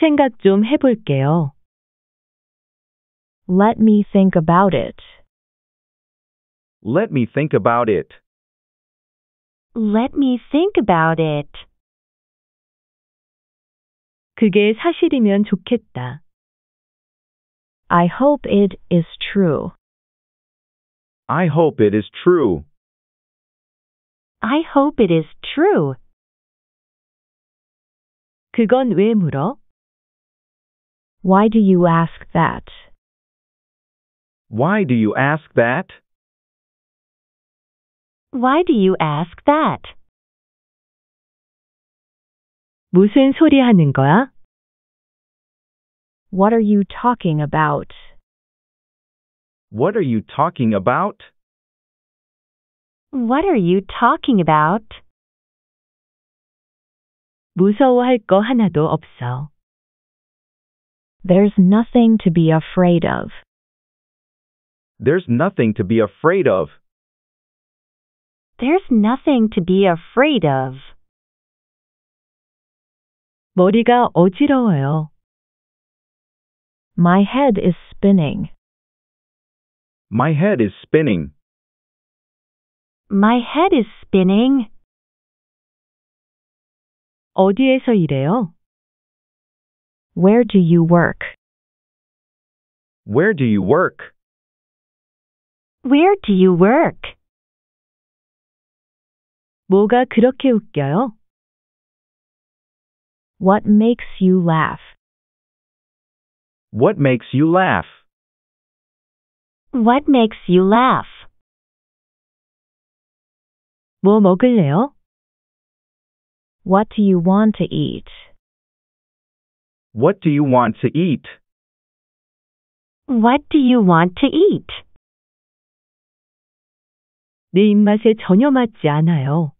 생각 좀 해볼게요. Let me think about it. Let me think about it. Let me think about it. 그게 사실이면 좋겠다. I hope it is true. I hope it is true. I hope it is true. 그건 왜 물어? Why do you ask that? Why do you ask that? Why do you ask that? 무슨 소리 하는 거야? What are you talking about? What are you talking about? What are you talking about? 무서워할 거 하나도 없어. There's nothing to be afraid of. There's nothing to be afraid of. There's nothing to be afraid of. 머리가 어지러워요. My head is spinning. My head is spinning. My head is spinning. 어디에서 일해요? Where do you work? Where do you work? Where do you work? 뭐가 그렇게 웃겨요? What makes you laugh? What makes you laugh? What makes you laugh? 뭐 먹을래요? What do you want to eat? What do you want to eat? What do you want to eat? 내 입맛에 전혀 맞지 않아요.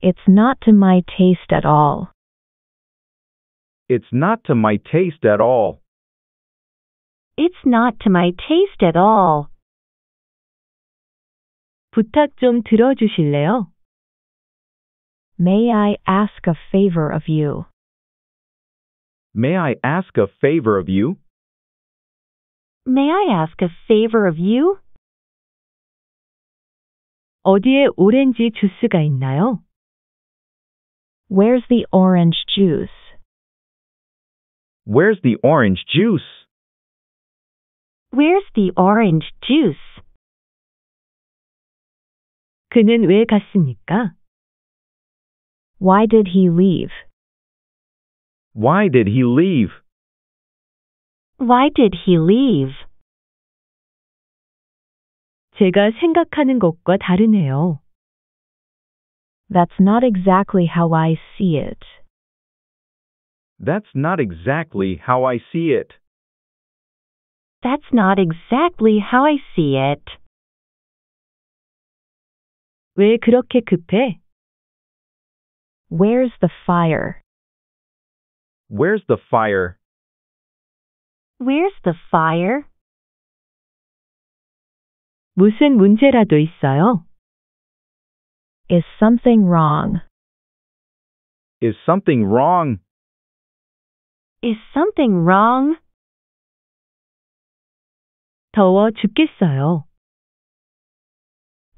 It's not to my taste at all. It's not to my taste at all. It's not to my taste at all. 부탁 좀 들어주실래요? May I ask a favor of you? May I ask a favor of you? May I ask a favor of you? 어디에 오렌지 주스가 있나요? Where's the orange juice? Where's the orange juice? Where's the orange juice? 그는 왜 갔습니까? Why did he leave? Why did he leave? Why did he leave? 제가 생각하는 것과 다르네요. That's not exactly how I see it. That's not exactly how I see it. That's not exactly how I see it. 왜 그렇게 급해? Where's the fire? Where's the fire? Where's the fire? 무슨 문제라도 있어요? Is something wrong? Is something wrong? Is something wrong? 더워 죽겠어요.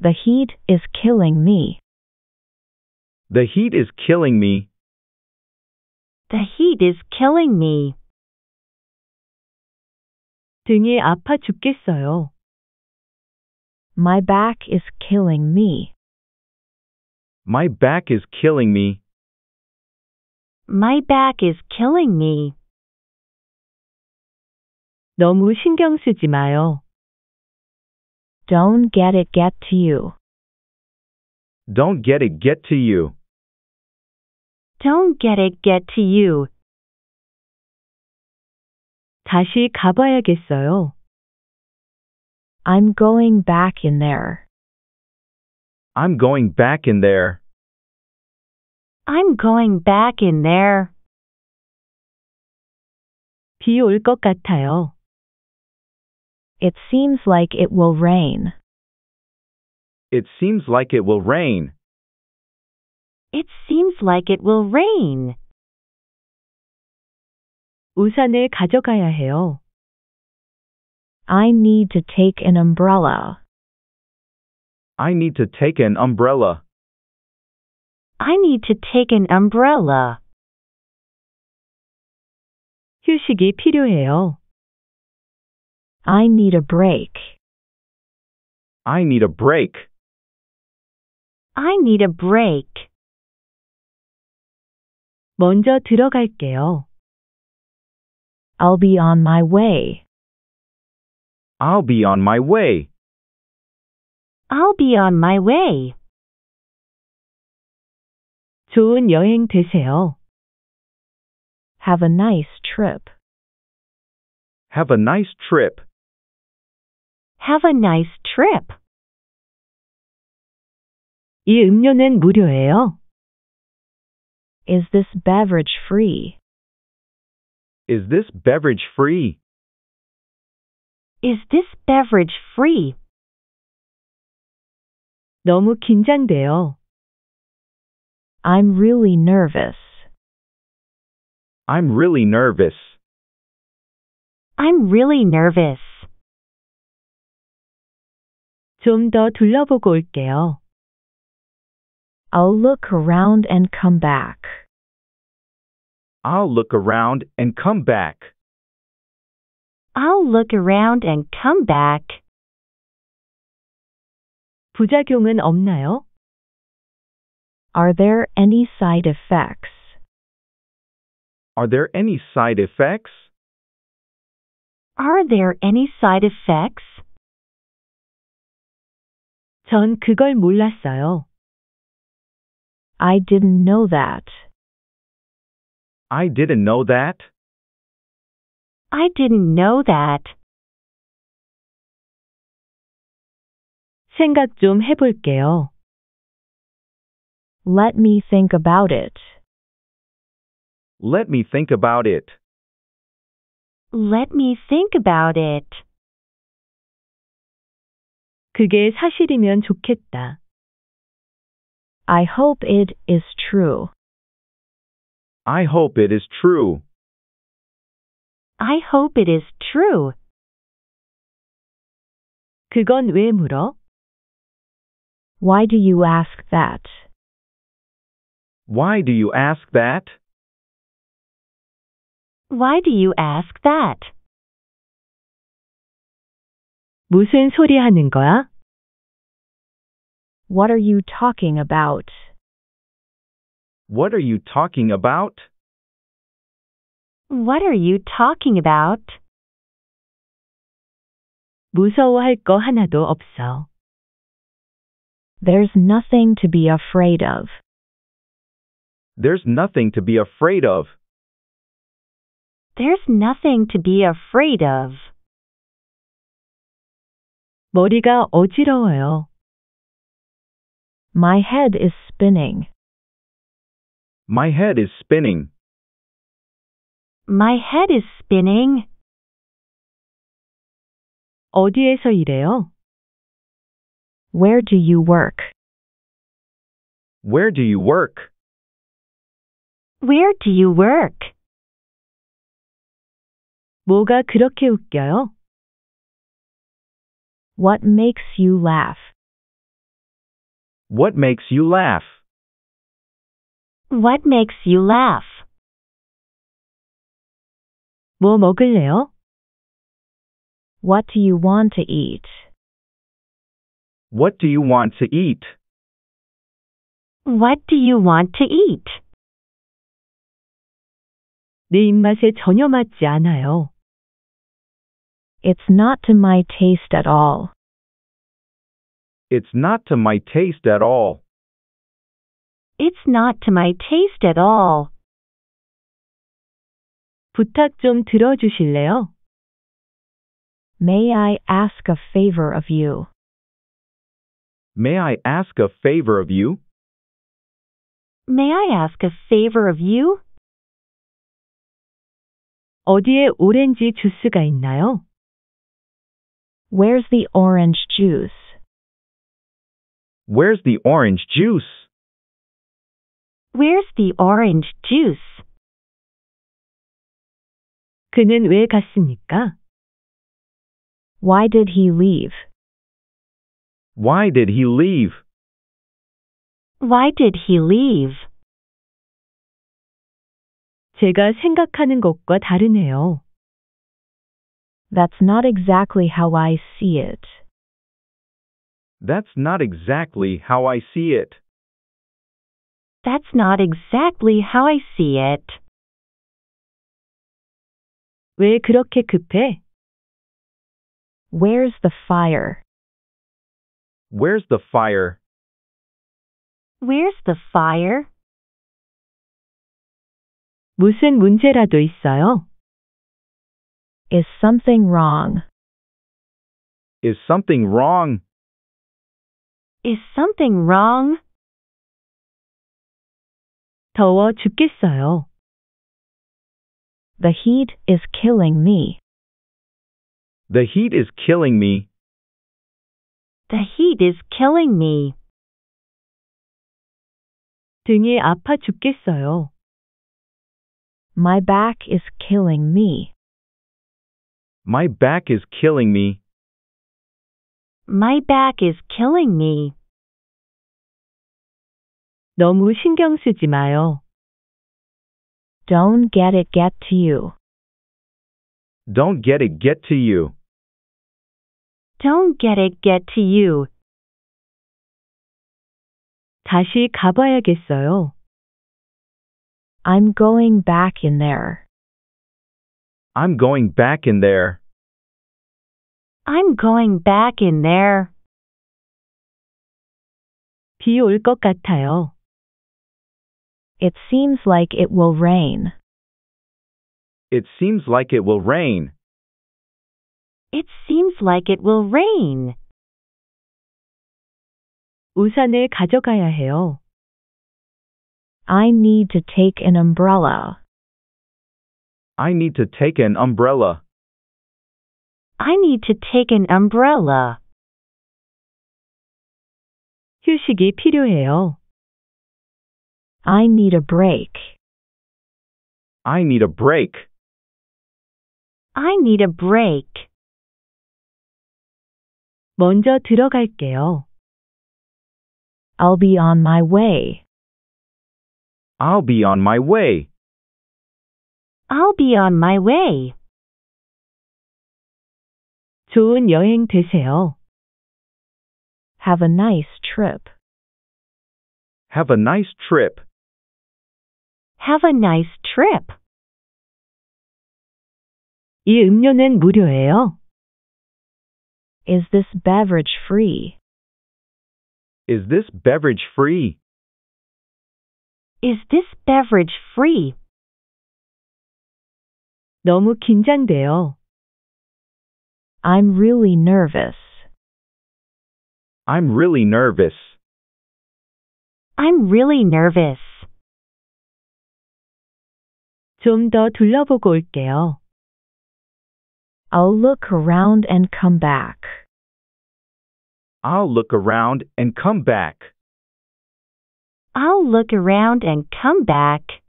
The heat is killing me. The heat is killing me. The heat is killing me. 등이 아파 죽겠어요. My back is killing me. My back is killing me. My back is killing me. 너무 신경 쓰지 마요. Don't get it get to you. Don't get it get to you. Don't get it get to you. 다시 가봐야겠어요. I'm going back in there. I'm going back in there. I'm going back in there. 비 올 것 같아요. It seems like it will rain. It seems like it will rain. It seems like it will rain. 우산을 가져가야 해요. I need to take an umbrella. I need to take an umbrella. I need to take an umbrella. 휴식이 필요해요. I need a break. I need a break. I need a break. 먼저 들어갈게요. I'll be on my way. I'll be on my way. I'll be on my way. 좋은 여행 되세요. Have a nice trip. Have a nice trip. Have a nice trip. 이 음료는 무료예요. Is this beverage free? Is this beverage free? Is this beverage free? 너무 긴장돼요. I'm really nervous. I'm really nervous. I'm really nervous. 좀 더 둘러보고 올게요. I'll look around and come back. I'll look around and come back. I'll look around and come back. 부작용은 없나요? Are there any side effects? Are there any side effects? Are there any side effects? 전 그걸 몰랐어요. I didn't know that. I didn't know that. I didn't know that. 생각 좀 해볼게요. Let me think about it. Let me think about it. Let me think about it. 그게 사실이면 좋겠다. I hope it is true. I hope it is true. I hope it is true. 그건 왜 물어? Why do you ask that? Why do you ask that? Why do you ask that? 무슨 소리 하는 거야? What are you talking about? What are you talking about? What are you talking about? 무서워할 거 하나도 없어. There's nothing to be afraid of. There's nothing to be afraid of. There's nothing to be afraid of. 머리가 어지러워요. My head is spinning. My head is spinning. My head is spinning. 어디에서 일해요? Where do you work? Where do you work? Where do you work? 뭐가 그렇게 웃겨요? What makes you laugh? What makes you laugh? What makes you laugh? 뭐 먹을래요? What do you want to eat? What do you want to eat? What do you want to eat? 내 입맛에 전혀 맞지 않아요. It's not to my taste at all. It's not to my taste at all. It's not to my taste at all. 부탁 좀 들어주실래요? May I ask a favor of you? May I ask a favor of you? May I ask a favor of you? 어디에 오렌지 주스가 있나요? Where's the orange juice? Where's the orange juice? Where's the orange juice? 그는 왜 갔습니까? Why did he leave? Why did he leave? Why did he leave? 제가 생각하는 것과 다르네요. That's not exactly how I see it. That's not exactly how I see it. That's not exactly how I see it. 왜 그렇게 급해? Where's the fire? Where's the fire? Where's the fire? 무슨 문제라도 있어요? Is something wrong? Is something wrong? Is something wrong? 더워 죽겠어요. The heat is killing me. The heat is killing me. The heat is killing me. 등이 아파 죽겠어요. My back is killing me. My back is killing me. My back is killing me. 너무 신경 쓰지 마요. Don't get it get to you. Don't get it get to you. Don't get it get to you. 다시 가봐야겠어요. I'm going back in there. I'm going back in there. I'm going back in there. 비 올 것 같아요. It seems like it will rain. It seems like it will rain. It seems like it will rain. 우산을 가져가야 해요. I need to take an umbrella. I need to take an umbrella. I need to take an umbrella. 휴식이 필요해요. I need a break. I need a break. I need a break. 먼저 들어갈게요. I'll be on my way. I'll be on my way. I'll be on my way. 좋은 여행 되세요. Have a nice trip. Have a nice trip. Have a nice trip. 이 음료는 무료예요. Is this beverage free? Is this beverage free? Is this beverage free? 너무 긴장돼요. I'm really nervous. I'm really nervous. I'm really nervous. 좀 더 둘러보고 올게요. I'll look around and come back. I'll look around and come back. I'll look around and come back.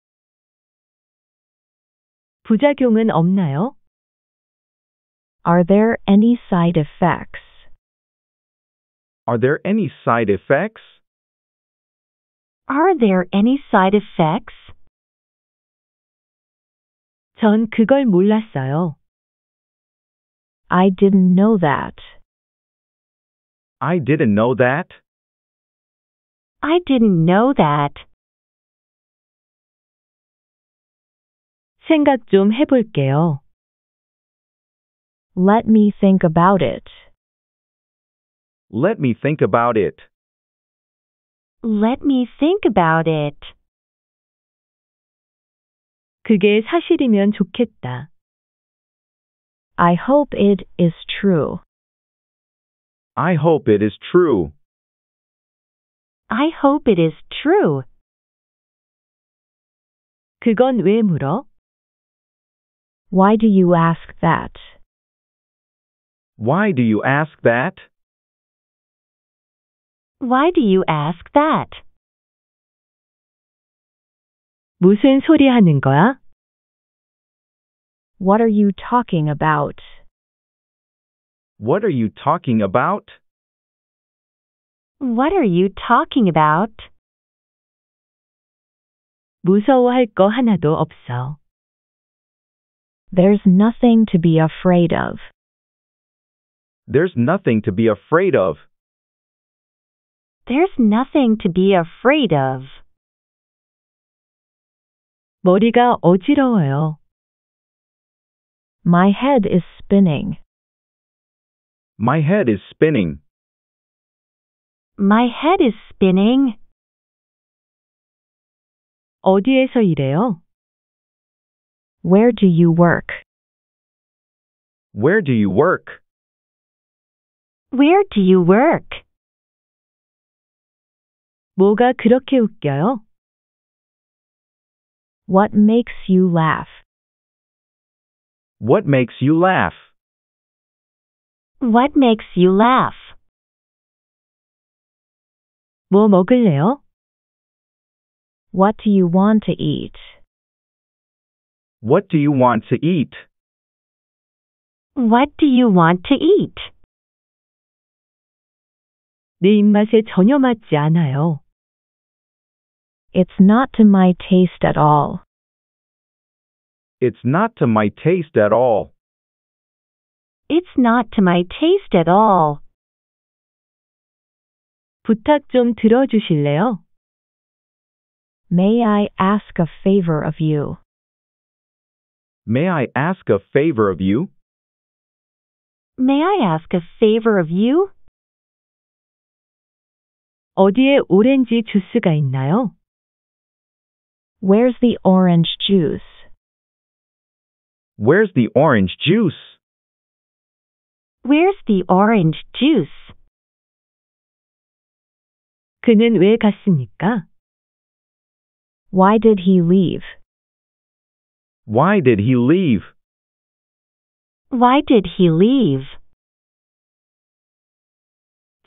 부작용은 없나요? Are there any side effects? Are there any side effects? Are there any side effects? 전 그걸 몰랐어요. I didn't know that. I didn't know that. I didn't know that. 생각 좀 해볼게요. Let me think about it. Let me think about it. Let me think about it. 그게 사실이면 좋겠다. I hope it is true. I hope it is true. I hope it is true. 그건 왜 물어? Why do you ask that? Why do you ask that? Why do you ask that? 무슨 소리 하는 거야? What are you talking about? What are you talking about? What are you talking about? 무서워할 거 하나도 없어. There's nothing to be afraid of. There's nothing to be afraid of. There's nothing to be afraid of. 머리가 어지러워요. My head is spinning. My head is spinning. My head is spinning. 어디에서 일해요? Where do you work? Where do you work? Where do you work? 뭐가 그렇게 웃겨요? What makes you laugh? What makes you laugh? What makes you laugh? 뭐 먹을래요? What do you want to eat? What do you want to eat? What do you want to eat? 내 입맛에 전혀 맞지 않아요. It's not to my taste at all. It's not to my taste at all. It's not to my taste at all. 부탁 좀 들어주실래요? May I ask a favor of you? May I ask a favor of you? May I ask a favor of you? 어디에 오렌지 주스가 있나요? Where's the orange juice? Where's the orange juice? Where's the orange juice? 그는 왜 갔습니까? Why did he leave? Why did he leave? Why did he leave?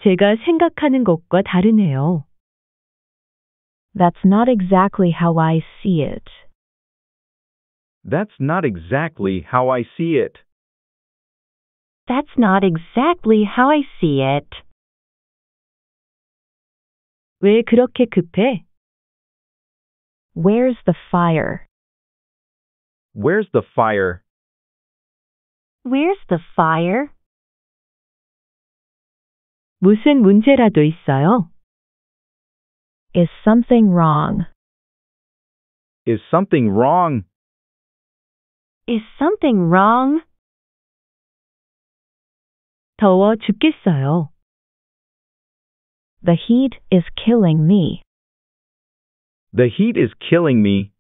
제가 생각하는 것과 다르네요. That's not exactly how I see it. That's not exactly how I see it. That's not exactly how I see it. 왜 그렇게 급해? Where's the fire? Where's the fire? Where's the fire? 무슨 문제라도 있어요? Is something wrong? Is something wrong? Is something wrong? 더워 죽겠어요. The heat is killing me. The heat is killing me.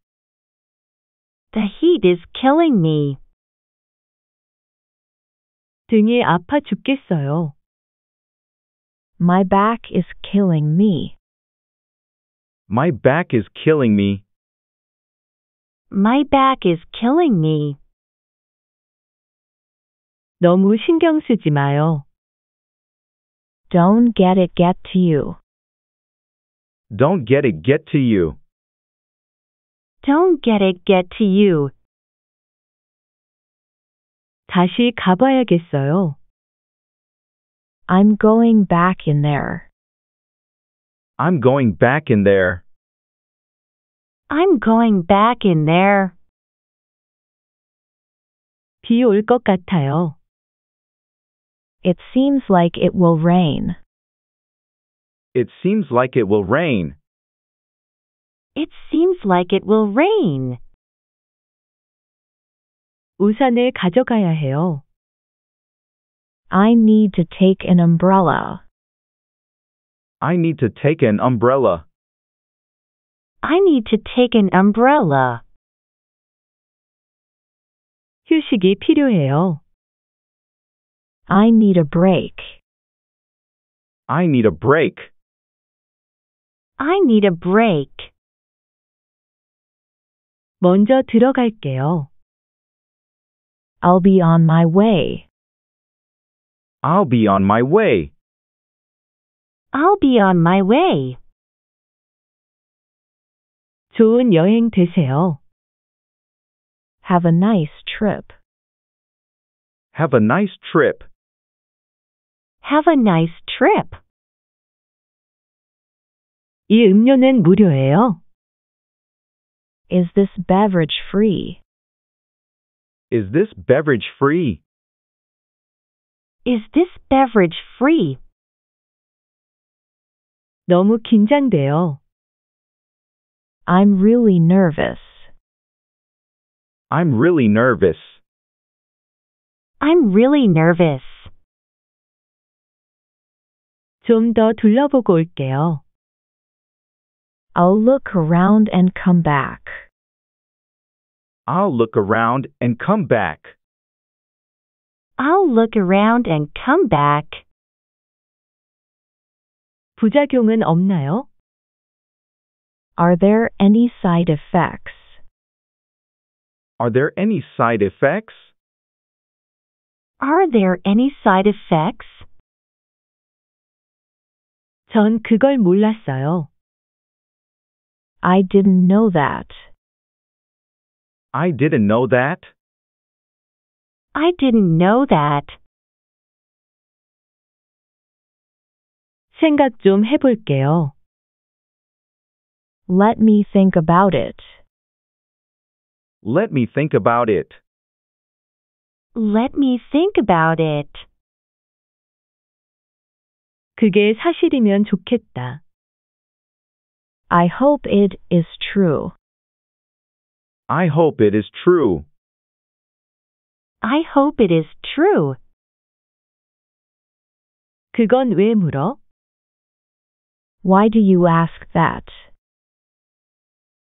The heat is killing me. 등이 아파 죽겠어요. My back is killing me. My back is killing me. My back is killing me. 너무 신경 쓰지 마요. Don't get it get to you. Don't get it get to you. Don't get it get to you. 다시 가봐야겠어요. I'm going back in there. I'm going back in there. I'm going back in there. 비 올 것 같아요. It seems like it will rain. It seems like it will rain. It seems like it will rain. 우산을 가져가야 해요. I need to take an umbrella. I need to take an umbrella. I need to take an umbrella. 휴식이 필요해요. I need a break. I need a break. I need a break. 먼저 들어갈게요. I'll be on my way. I'll be on my way. I'll be on my way. 좋은 여행 되세요. Have a nice trip. Have a nice trip. Have a nice trip. 이 음료는 무료예요. Is this beverage free? Is this beverage free? Is this beverage free? 너무 긴장돼요. I'm really nervous. I'm really nervous. I'm really nervous. 좀 더 둘러보고 올게요. I'll look around and come back. I'll look around and come back. I'll look around and come back. 부작용은 없나요? Are there any side effects? Are there any side effects? Are there any side effects? 전 그걸 몰랐어요. I didn't know that. I didn't know that. I didn't know that. 생각 좀 해볼게요. Let me think about it. Let me think about it. Let me think about it. 그게 사실이면 좋겠다. I hope it is true. I hope it is true. I hope it is true. 그건 왜 물어? Why do you ask that?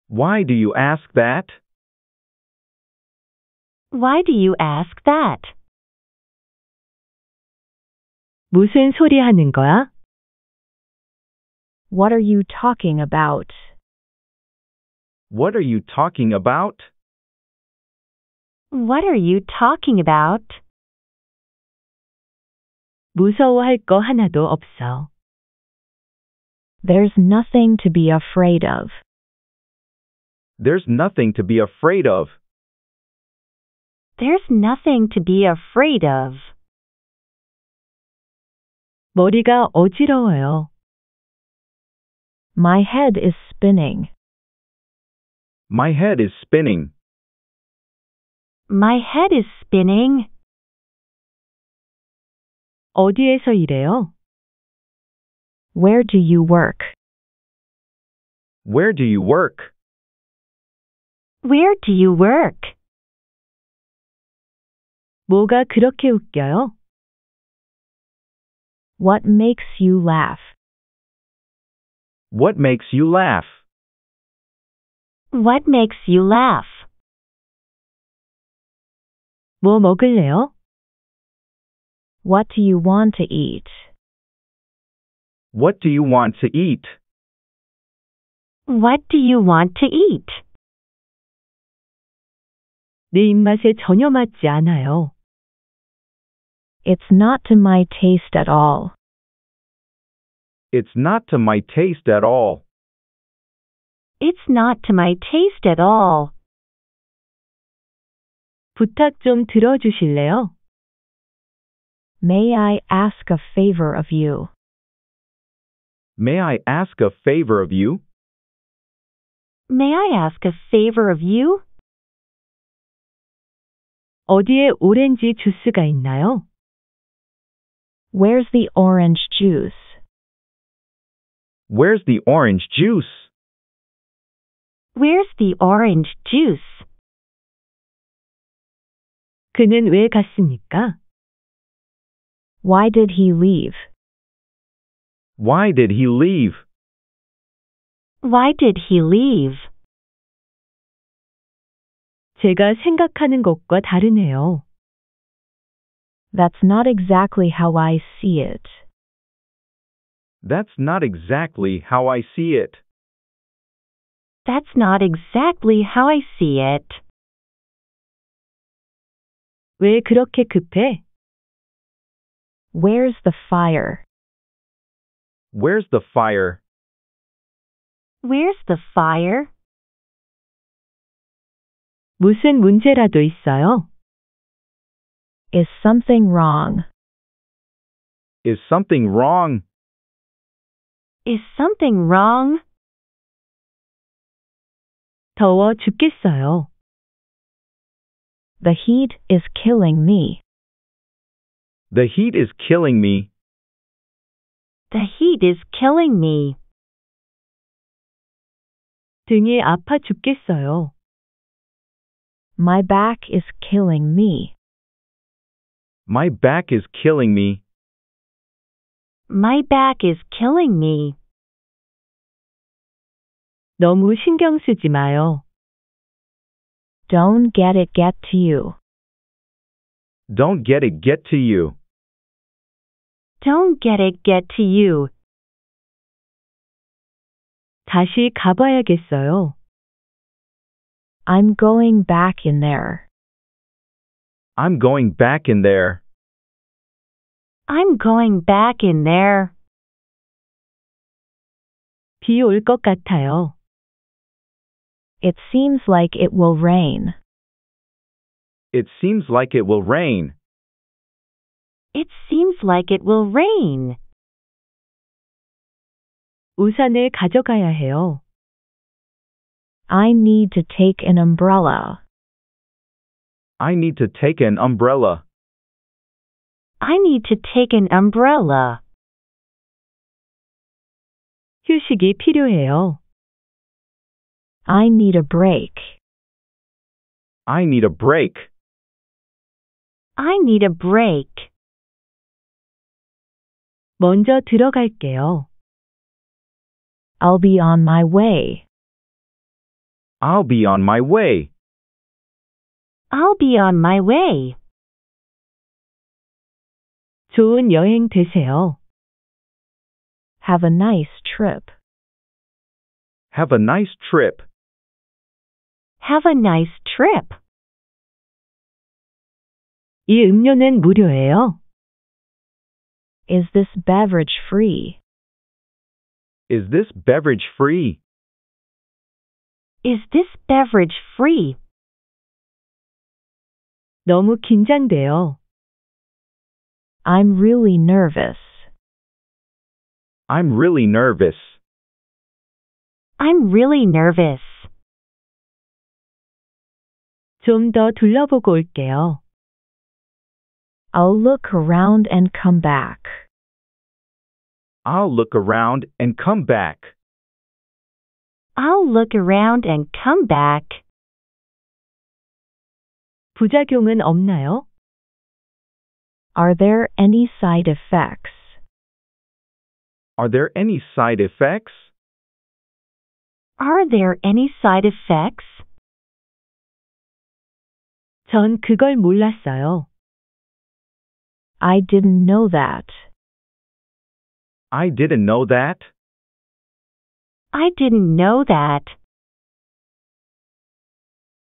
Why do you ask that? Why do you ask that? 무슨 소리 하는 거야? What are you talking about? What are you talking about? What are you talking about? 무서워할 거 하나도 없어. There's nothing to be afraid of. There's nothing to be afraid of. There's nothing to be afraid of. 머리가 어지러워요. My head is spinning. My head is spinning. My head is spinning. 어디에서 일해요? Where do you work? Where do you work? Where do you work? 뭐가 그렇게 웃겨요? What makes you laugh? What makes you laugh? What makes you laugh? 뭐 먹을래요? What do you want to eat? What do you want to eat? What do you want to eat? 내 입맛에 전혀 맞지 않아요. It's not to my taste at all. It's not to my taste at all. It's not to my taste at all. 부탁 좀 들어주실래요? May I ask a favor of you? May I ask a favor of you? May I ask a favor of you? 어디에 오렌지 주스가 있나요? Where's the orange juice? Where's the orange juice? Where's the orange juice? 그는 왜 갔습니까? Why did he leave? Why did he leave? Why did he leave? 제가 생각하는 것과 다르네요. That's not exactly how I see it. That's not exactly how I see it. That's not exactly how I see it. 왜 그렇게 급해? Where's the fire? Where's the fire? Where's the fire? 무슨 문제라도 있어요? Is something wrong? Is something wrong? Is something wrong? 더워 죽겠어요. The heat is killing me. The heat is killing me. The heat is killing me. 등이 아파 죽겠어요. My back is killing me. My back is killing me. My back is killing me. 너무 신경 쓰지 마요. Don't get it get to you. Don't get it get to you. Don't get it get to you. 다시 가봐야겠어요. I'm going back in there. I'm going back in there. I'm going back in there. 비 올 것 같아요. It seems like it will rain. It seems like it will rain. It seems like it will rain. 우산을 가져가야 해요. I need to take an umbrella. I need to take an umbrella. I need to take an umbrella. 휴식이 필요해요. I need a break. I need a break. I need a break. 먼저 들어갈게요. I'll be on my way. I'll be on my way. I'll be on my way. 좋은 여행 되세요. Have a nice trip. Have a nice trip. Have a nice trip. 이 음료는 무료예요. Is this beverage free? Is this beverage free? Is this beverage free? 너무 긴장돼요. I'm really nervous. I'm really nervous. I'm really nervous. 좀 더 둘러보고 올게요. I'll look around and come back. I'll look around and come back. I'll look around and come back. 부작용은 없나요? Are there any side effects? Are there any side effects? Are there any side effects? 전 그걸 몰랐어요. I didn't know that. I didn't know that. I didn't know that.